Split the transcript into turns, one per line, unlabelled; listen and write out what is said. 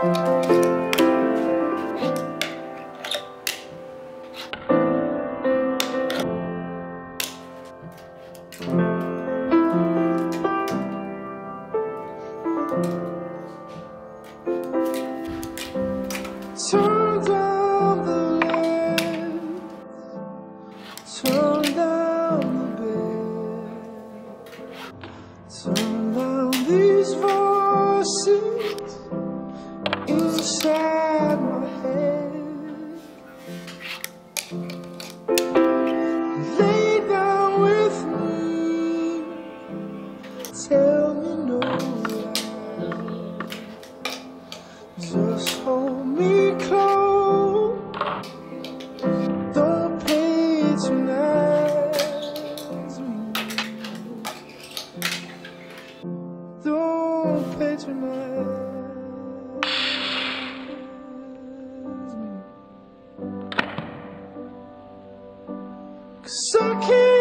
Turn down the lights, turn down the bed, turn Just hold me close. The pain tonight. Don't patronizes tonight. Cause I can't.